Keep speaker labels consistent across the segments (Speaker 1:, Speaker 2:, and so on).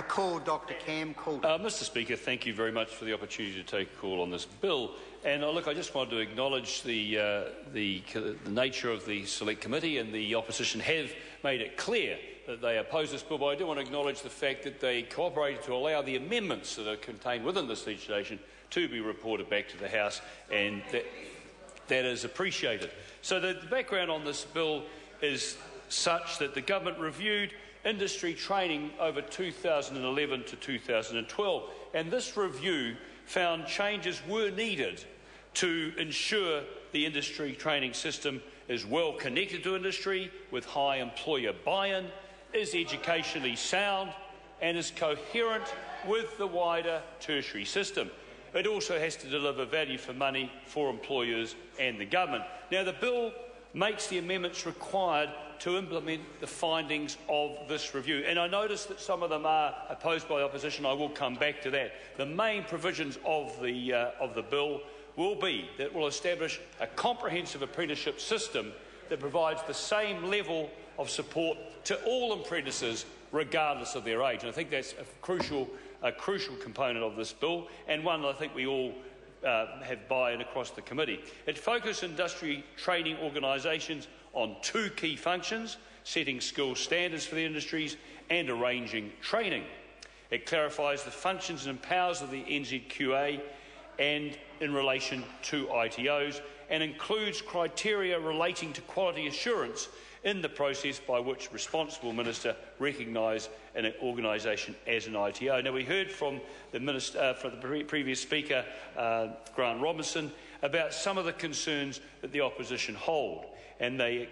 Speaker 1: Call Dr Cam.
Speaker 2: Uh, Mr Speaker, thank you very much for the opportunity to take a call on this bill. And uh, look, I just wanted to acknowledge the, uh, the, the, nature of the Select Committee and the opposition have made it clear that they oppose this bill, but I do want to acknowledge the fact that they cooperated to allow the amendments that are contained within this legislation to be reported back to the House, and that, that is appreciated. So the, the background on this bill is such that the government reviewed industry training over 2011 to 2012. And this review found changes were needed to ensure the industry training system is well connected to industry with high employer buy-in, is educationally sound and is coherent with the wider tertiary system. It also has to deliver value for money for employers and the government. Now, the bill makes the amendments required to implement the findings of this review. And I notice that some of them are opposed by the opposition. I will come back to that. The main provisions of the, uh, of the bill will be that it will establish a comprehensive apprenticeship system that provides the same level of support to all apprentices regardless of their age. And I think that's a crucial, a crucial component of this bill and one that I think we all uh, have buy-in across the committee. It focuses industry training organisations on two key functions, setting school standards for the industries and arranging training. It clarifies the functions and powers of the NZQA and in relation to ITOs and includes criteria relating to quality assurance in the process by which responsible minister recognise an organisation as an ITO. Now, we heard from the, minister, uh, from the pre previous speaker, uh, Grant Robertson, about some of the concerns that the opposition hold, and they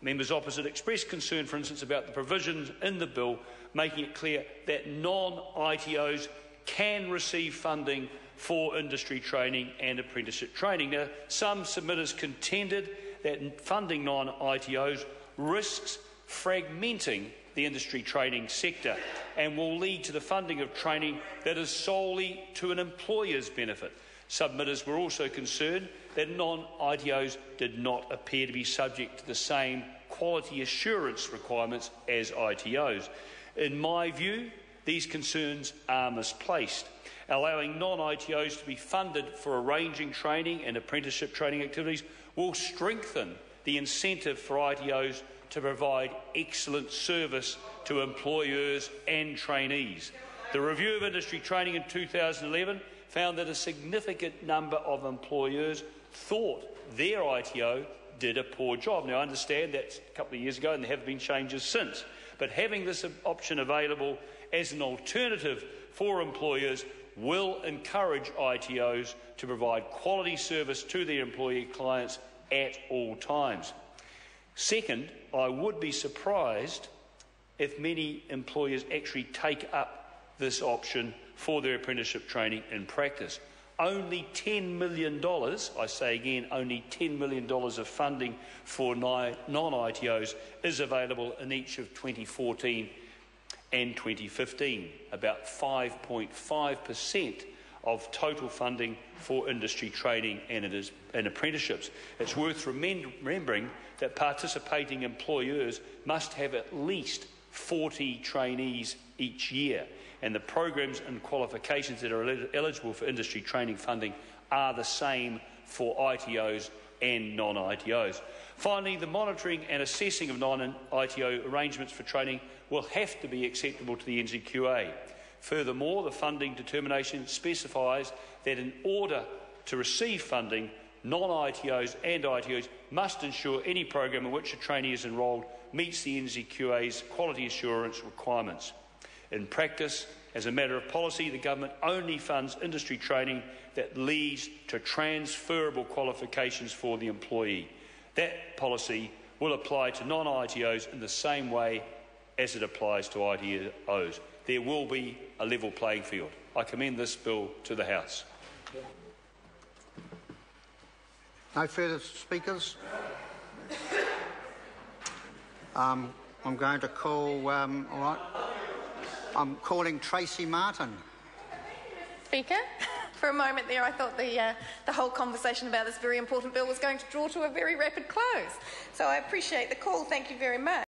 Speaker 2: members opposite expressed concern, for instance, about the provisions in the bill making it clear that non-ITOs can receive funding for industry training and apprenticeship training. Now, some submitters contended that funding non-ITOs risks fragmenting the industry training sector and will lead to the funding of training that is solely to an employer's benefit. Submitters were also concerned that non-ITOs did not appear to be subject to the same quality assurance requirements as ITOs. In my view, these concerns are misplaced. Allowing non-ITOs to be funded for arranging training and apprenticeship training activities will strengthen the incentive for ITOs to provide excellent service to employers and trainees. The review of industry training in 2011 found that a significant number of employers thought their ITO did a poor job. Now, I understand that's a couple of years ago and there have been changes since, but having this option available as an alternative for employers will encourage ITOs to provide quality service to their employee clients at all times. Second, I would be surprised if many employers actually take up this option for their apprenticeship training in practice. Only $10 million, I say again, only $10 million of funding for non ITOs is available in each of 2014 and 2015, about 5.5% of total funding for industry training and, it is, and apprenticeships. It's worth remembering that participating employers must have at least 40 trainees each year, and the programs and qualifications that are eligible for industry training funding are the same for ITOs and non-ITOs. Finally, the monitoring and assessing of non-ITO arrangements for training will have to be acceptable to the NZQA. Furthermore, the funding determination specifies that in order to receive funding, non-ITOs and ITOs must ensure any program in which a trainee is enrolled meets the NZQA's quality assurance requirements. In practice, as a matter of policy, the government only funds industry training that leads to transferable qualifications for the employee. That policy will apply to non-ITOs in the same way as it applies to ITOs there will be a level playing field. I commend this bill to the House.
Speaker 1: No further speakers. Um, I'm going to call, um, all right, I'm calling Tracey Martin.
Speaker 3: Speaker, for a moment there I thought the, uh, the whole conversation about this very important bill was going to draw to a very rapid close. So I appreciate the call. Thank you very much.